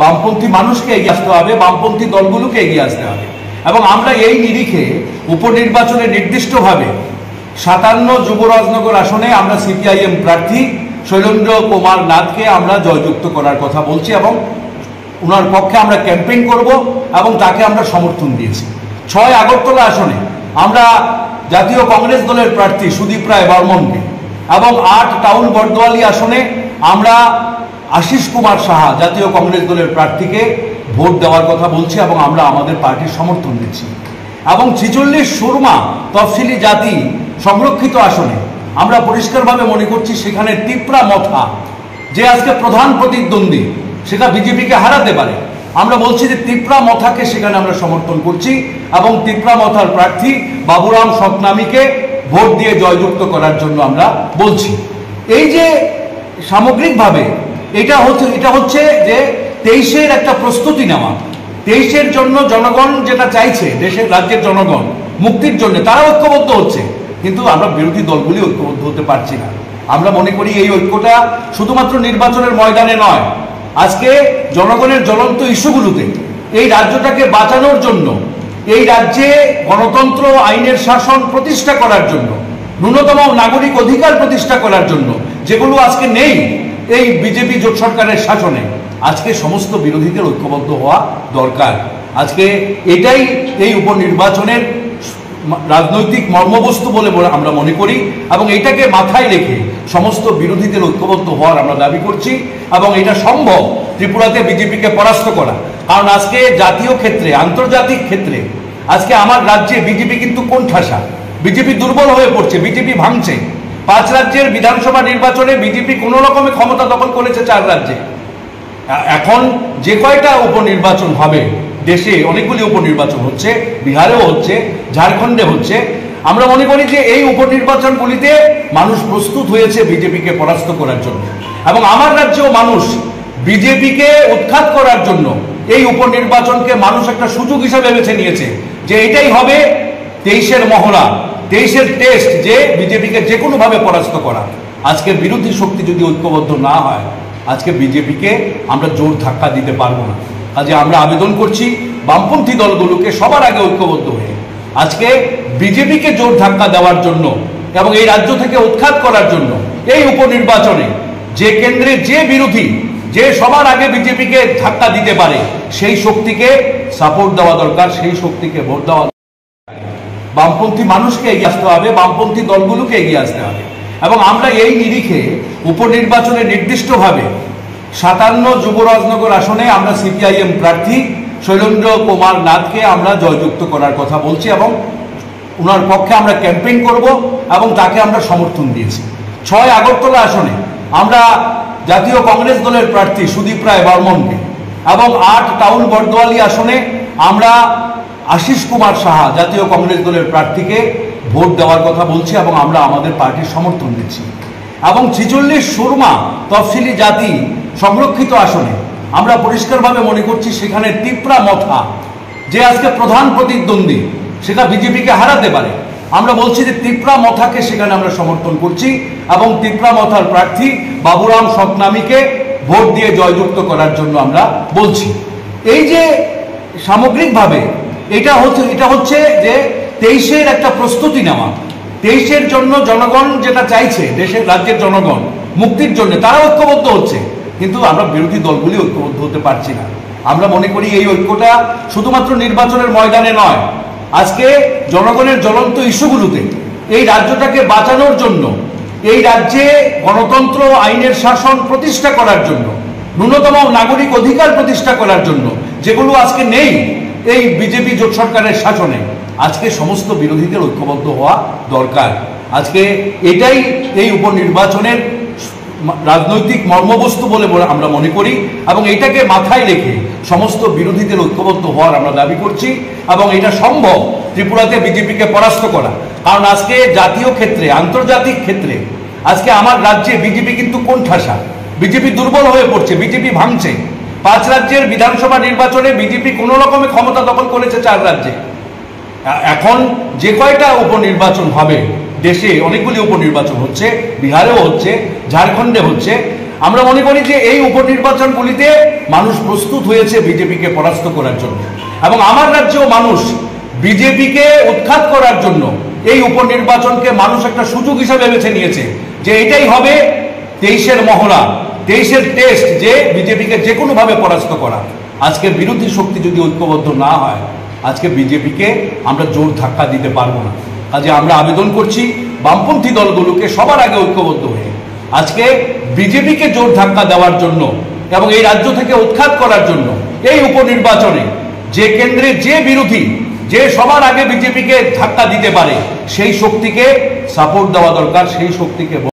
বামপন্থী মানুষকে এগিয়ে আসতে হবে, বামপন্থী দলগুলোকে এগিয়ে আসতে হবে। এবং আমরা এই নিরিখে উপনির্বাচনে নির্দিষ্টভাবে সাতান্ন যুবরাজনগর আসনে আমরা সিপিআইএম প্রার্থী শৈলেন্দ্র কুমার নাথকে আমরা জয়যুক্ত করার কথা বলছি এবং ওনার পক্ষে আমরা ক্যাম্পেইন করব এবং তাকে আমরা সমর্থন দিয়েছি। ছয় আগরতলা আসনে আমরা জাতীয় কংগ্রেস দলের প্রার্থী সুদীপ রায় বর্মনকে এবং আট টাউন বর্দোয়ালি আসনে আমরা আশিস কুমার সাহা জাতীয় কংগ্রেস দলের প্রার্থীকে ভোট দেওয়ার কথা বলছি এবং আমরা আমাদের পার্টির সমর্থন দিচ্ছি। এবং ছিচল্লিশ সুরমা তফসিলি জাতি সংরক্ষিত আসনে আমরা পরিষ্কারভাবে মনে করছি সেখানে তিপ্রা মথা যে আজকে প্রধান প্রতিদ্বন্দ্বী, সেটা বিজেপিকে হারাতে পারে। আমরা বলছি যে তিপ্রা মথাকে সেখানে আমরা সমর্থন করছি এবং তিপ্রা মথার প্রার্থী বাবুরাম সতনামীকে ভোট দিয়ে জয়যুক্ত করার জন্য আমরা বলছি। এই যে সামগ্রিকভাবে এটা হচ্ছে এটা হচ্ছে যে তেইশের একটা প্রস্তুতি নেওয়া। তেইশের জন্য জনগণ যেটা চাইছে, দেশের, রাজ্যের জনগণ, মুক্তির জন্য, তারা ঐক্যবদ্ধ হচ্ছে। কিন্তু আমরা বিরোধী দলগুলি ঐক্যবদ্ধ হতে পারছি না। আমরা মনে করি এই ঐক্যটা শুধুমাত্র নির্বাচনের ময়দানে নয়। আজকে জনগণের জ্বলন্ত ইস্যুগুলোতে এই রাজ্যটাকে বাঁচানোর জন্য, এই রাজ্যে গণতন্ত্র আইনের শাসন প্রতিষ্ঠা করার জন্য, ন্যূনতম নাগরিক অধিকার প্রতিষ্ঠা করার জন্য, যেগুলো আজকে নেই এই বিজেপি জোট সরকারের শাসনে আজকে সমস্ত বিরোধীদের ঐক্যবদ্ধ হওয়া দরকার। আজকে এটাই এই উপনির্বাচনের রাজনৈতিক মর্মবস্তু বলে আমরা মনে করি এবং এটাকে মাথায় রেখে সমস্ত বিরোধীদের ঐক্যবদ্ধ হওয়ার আমরা দাবি করছি এবং এটা সম্ভব ত্রিপুরাতে বিজেপিকে পরাস্ত করা। কারণ আজকে জাতীয় ক্ষেত্রে, আন্তর্জাতিক ক্ষেত্রে আজকে আমার রাজ্যে বিজেপি কিন্তু কোণঠাসা। বিজেপি দুর্বল হয়ে পড়ছে, বিজেপি ভাঙছে। পাঁচ রাজ্যের বিধানসভা নির্বাচনে বিজেপি কোনো রকমে ক্ষমতা দখল করেছে চার রাজ্যে। এখন যে কয়টা উপনির্বাচন হবে, দেশে অনেকগুলি উপনির্বাচন হচ্ছে, বিহারেও হচ্ছে, ঝাড়খণ্ডে হচ্ছে, আমরা মনে করি যে এই উপনির্বাচনগুলিতে মানুষ প্রস্তুত হয়েছে বিজেপিকে পরাস্ত করার জন্য। এবং আমার রাজ্যেও মানুষ বিজেপিকে উৎখাত করার জন্য এই উপনির্বাচনকে মানুষ একটা সুযোগ হিসাবে বেছে নিয়েছে যে এটাই হবে তেইশের মহড়া। তেইশের টেস্ট যে বিজেপিকে যে কোনোভাবে পরাস্ত করা। আজকে বিরোধী শক্তি যদি ঐক্যবদ্ধ না হয়, আজকে বিজেপিকে আমরা জোর ধাক্কা দিতে পারব না। কাজে আমরা আবেদন করছি, বামপন্থী দলগুলোকে সবার আগে ঐক্যবদ্ধ হয়ে। আজকে বিজেপিকে জোর ধাক্কা দেওয়ার জন্য এবং এই রাজ্য থেকে উৎখাত করার জন্য এই উপনির্বাচনে যে কেন্দ্রে যে বিরোধী, যে সবার আগে বিজেপিকে ধাক্কা দিতে পারে, সেই শক্তিকে সাপোর্ট দেওয়া দরকার, সেই শক্তিকে ভোট দেওয়া বামপন্থী মানুষকে এগিয়ে আসতে হবে, বামপন্থী দলগুলোকে এগিয়ে আসতে হবে। এবং আমরা এই নিরিখে উপনির্বাচনে নির্দিষ্টভাবে সাতান্ন যুবরাজনগর আসনে আমরা সিপিআইএম প্রার্থী শৈলেন্দ্র কুমার নাথকে আমরা জয়যুক্ত করার কথা বলছি এবং ওনার পক্ষে আমরা ক্যাম্পেইন করব এবং তাকে আমরা সমর্থন দিয়েছি। ছয় আগরতলা আসনে আমরা জাতীয় কংগ্রেস দলের প্রার্থী সুদীপ রায় বর্মনকে এবং আট টাউন বর্দোয়ালি আসনে আমরা আশিস কুমার সাহা জাতীয় কংগ্রেস দলের প্রার্থীকে ভোট দেওয়ার কথা বলছি এবং আমরা আমাদের পার্টির সমর্থন দিচ্ছি। এবং ছিচল্লিশ সুরমা তফসিলি জাতি সংরক্ষিত আসনে আমরা পরিষ্কারভাবে মনে করছি সেখানে তিপ্রা মথা, যে আজকে প্রধান প্রতিদ্বন্দ্বী, সেটা বিজেপিকে হারাতে পারে। আমরা বলছি যে তিপ্রা মথাকে সেখানে আমরা সমর্থন করছি এবং তিপ্রা মথার প্রার্থী বাবুরাম সতনামীকে ভোট দিয়ে জয়যুক্ত করার জন্য আমরা বলছি। এই যে সামগ্রিকভাবে এটা হচ্ছে এটা হচ্ছে যে তেইশের একটা প্রস্তুতি নেওয়া। তেইশের জন্য জনগণ যেটা চাইছে, দেশের রাজ্যের জনগণ, মুক্তির জন্য, তারা ঐক্যবদ্ধ হচ্ছে। কিন্তু আমরা বিরোধী দলগুলি ঐক্যবদ্ধ হতে পারছি না। আমরা মনে করি এই ঐক্যটা শুধুমাত্র নির্বাচনের ময়দানে নয়। আজকে জনগণের জ্বলন্ত ইস্যুগুলোতে, এই রাজ্যটাকে বাঁচানোর জন্য, এই রাজ্যে গণতন্ত্র আইনের শাসন প্রতিষ্ঠা করার জন্য, ন্যূনতম নাগরিক অধিকার প্রতিষ্ঠা করার জন্য, যেগুলো আজকে নেই এই বিজেপি জোট সরকারের শাসনে আজকে সমস্ত বিরোধীদের ঐক্যবদ্ধ হওয়া দরকার। আজকে এটাই এই উপনির্বাচনের রাজনৈতিক মর্মবস্তু বলে আমরা মনে করি এবং এটাকে মাথায় রেখে সমস্ত বিরোধীদের ঐক্যবদ্ধ হওয়ার আমরা দাবি করছি এবং এটা সম্ভব ত্রিপুরাতে বিজেপিকে পরাস্ত করা। কারণ আজকে জাতীয় ক্ষেত্রে, আন্তর্জাতিক ক্ষেত্রে, আজকে আমার রাজ্যে বিজেপি কিন্তু কোণঠাসা। বিজেপি দুর্বল হয়ে পড়ছে, বিজেপি ভাঙছে। পাঁচ রাজ্যের বিধানসভা নির্বাচনে বিজেপি কোনো রকমে ক্ষমতা দখল করেছে চার রাজ্যে। এখন যে কয়টা উপনির্বাচন হবে, দেশে অনেকগুলি উপনির্বাচন হচ্ছে, বিহারেও হচ্ছে, ঝাড়খণ্ডে হচ্ছে, আমরা মনে করি যে এই উপনির্বাচনগুলিতে মানুষ প্রস্তুত হয়েছে বিজেপিকে পরাস্ত করার জন্য। এবং আমার রাজ্যেও মানুষ বিজেপিকে উৎখাত করার জন্য এই উপনির্বাচনকে মানুষ একটা সুযোগ হিসাবে বেছে নিয়েছে যে এটাই হবে তেইশের মহড়া। তেইশের টেস্ট যে বিজেপিকে যে কোনোভাবে পরাস্ত করা। আজকে বিরোধী শক্তি যদি ঐক্যবদ্ধ না হয়, আজকে বিজেপিকে আমরা জোর ধাক্কা দিতে পারব না। কাজে আমরা আবেদন করছি, বামপন্থী দলগুলোকে সবার আগে ঐক্যবদ্ধ হয়ে। আজকে বিজেপিকে জোর ধাক্কা দেওয়ার জন্য এবং এই রাজ্য থেকে উৎখাত করার জন্য এই উপনির্বাচনে যে কেন্দ্রে যে বিরোধী, যে সবার আগে বিজেপিকে ধাক্কা দিতে পারে, সেই শক্তিকে সাপোর্ট দেওয়া দরকার, সেই শক্তিকে